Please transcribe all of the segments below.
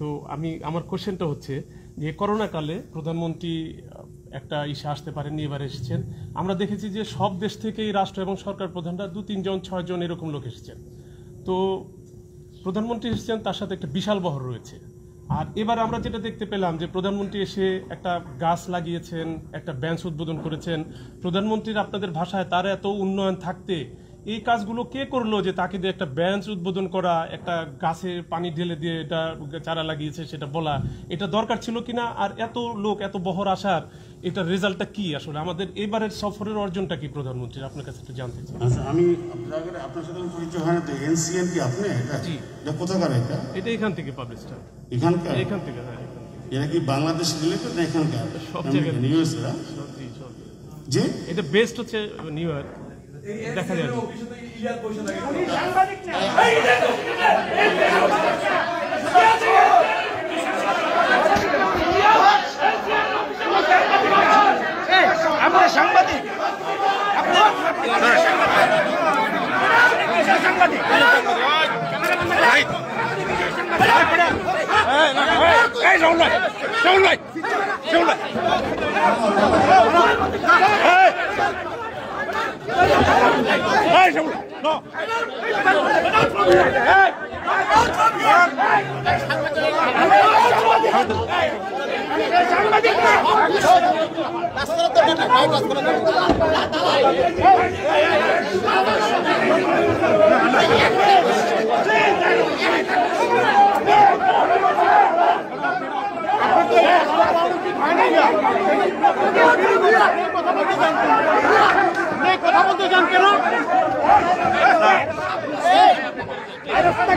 তো আমি, আমার কোশ্চেনটা হচ্ছে যে করোনা কালে প্রধানমন্ত্রী একটা ইসে আসতে পারেননি, এবার এসেছেন। আমরা দেখেছি যে সব দেশ থেকেই রাষ্ট্র এবং সরকার প্রধানরা দু, তিনজন, ছয়জন এরকম লোক এসেছেন। তো প্রধানমন্ত্রী এসেছেন, তার সাথে একটা বিশাল বহর রয়েছে। আর এবার আমরা যেটা দেখতে পেলাম যে প্রধানমন্ত্রী এসে একটা গাছ লাগিয়েছেন, একটা ব্যাঞ্চ উদ্বোধন করেছেন। প্রধানমন্ত্রীর আপনাদের ভাষায় তার এত উন্নয়ন থাকতে এই কাজগুলো কে করল যে তাকে দিয়ে একটা বেঞ্চ উদ্বোধন করা একটা গাছে পানি ঢেলে দিয়ে এটা চারা লাগিয়েছে সেটা বলা এটা দরকার ছিল কিনা? আর এত লোক এত বহর আসার এটার রেজাল্টটা কি আসলে? আমাদের এবারের সফরের অর্জনটা কি প্রধানমন্ত্রীর আপনার কাছে একটু জানতে চাই। আচ্ছা আমি আপনার আপনার সাথে পরিচয় হয় না তো এনসিএন কি আপনি? এটা জি। এটা কোথাকার এটা? এটা এখান থেকে পাবলিশটা এখানকার? এখান থেকে হ্যাঁ এখান থেকে। এরা কি বাংলাদেশ রিলেটেড না এখানকার? সব জায়গায়। নিউজ জি, যে এটা বেস্ট হচ্ছে নিউ ইয়র্ক দেখা যায় আপনার সাংবাদিক। সাংবাদিক এই। রাহুল ভাই রাহুল ভাই রাহুল ভাই এই রাহুল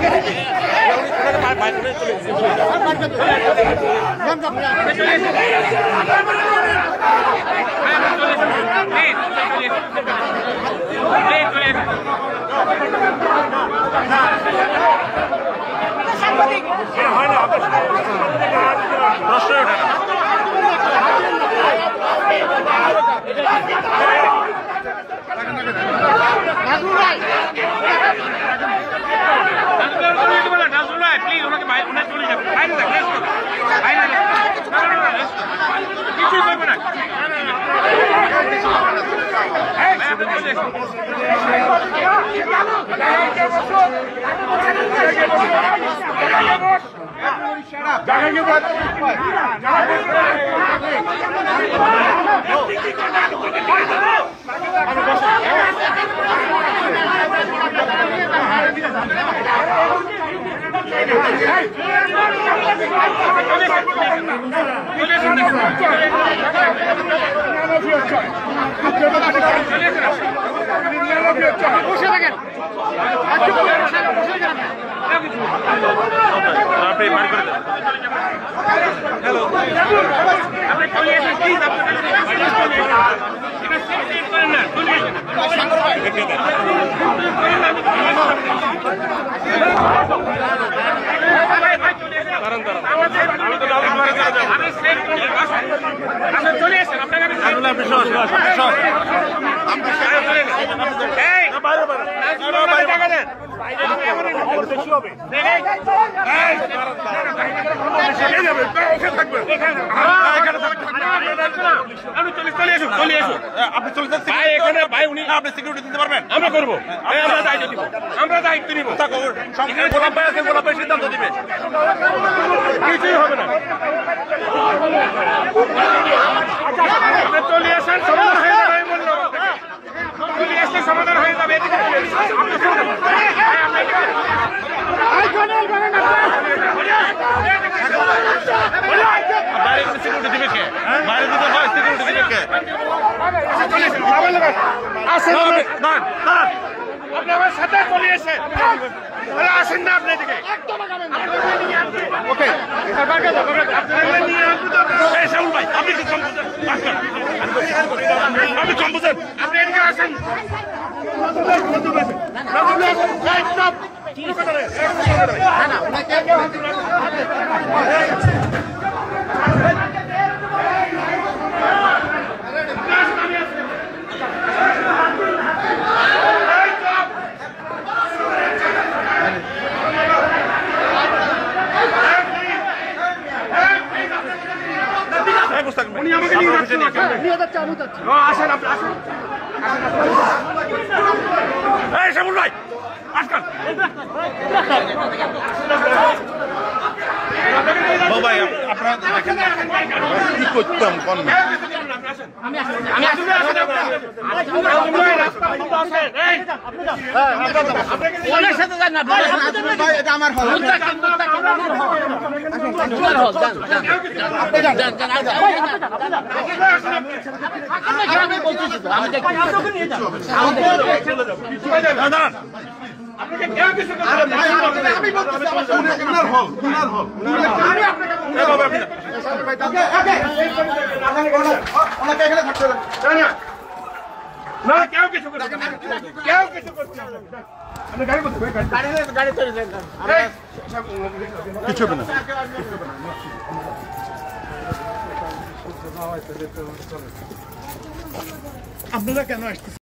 নো কথা বলতে চান কেন প্লিজ ওনাকে বাইরে ওনাকে চলে যাবে বাইরে দেখ রেস্ট করো বাইরে দেখ না না না রেস্ট কিছু করবে না এই, আপনি চলে এসুন। চলে এসুন বসে থাকেন আপনি বার করে হ্যালো আপনি চলে এসেন প্লিজ আপনি এটা সেট করেন না চলে এসেন ভাই, ভাই, চলে এসেন। আমি তো ডাউন করে যাব আমি সেট করি আসুন আসুন চলে এসেন আপনাকে আমি সেট আপনি সর সর সর আপনি চলে এসেন এই বাইরে বাইরে বাইরে টাকা দেন বেশি হবে দেখেন এই আপনি চলে চলে এসুন চলে এসুন আপনি চলে যান ভাই এখানে ভাই উনি আপনি সিকিউরিটি দিতে পারবেন। আমরা করব। আমরা দায়িত্ব নিব। আমরা দায়িত্ব নিব। গোলাপ ভাই আছে গোলাপ ভাই সিদ্ধান্ত দিবে। কিছুই হবে না। আপনি চলে আসেন সমাধান হয়ে যাবে আমি বললাম চলে আসলে সমাধান হয়ে যাবে চলে আসুন। আপনি হ্যাঁ, আপনি এদিকে বাইরে কোনো সিকিউরিটি দিবে কে? বাইরে দিতে হয় সিকিউরিটি দিবে কে? চলে এসেন আমার লোক আসেন দাঁড়ান দাঁড়ান আপনি আমার সাথে চলে এসেন আসেন না। আপনি এদিকে ওকে। আপনি কম বুঝেন আপনি এদিকে আসেন। না stop! কোনো বসে নেই, উনি আমাকে নিয়ে যাচ্ছে নিয়ে ও, আসেন আপনি আসেন। এই শ্যামল ভাই আজকাল ভাই আপনারা দেখেন কি করতাম কোন আমার হল। আমি দেখছি। না কেউ কিছু করছে কেউ কিছু করছে আপনি গাড়ি করতে গাড়ি কিছু হবে না। আপনারা কেন আসতেছেন?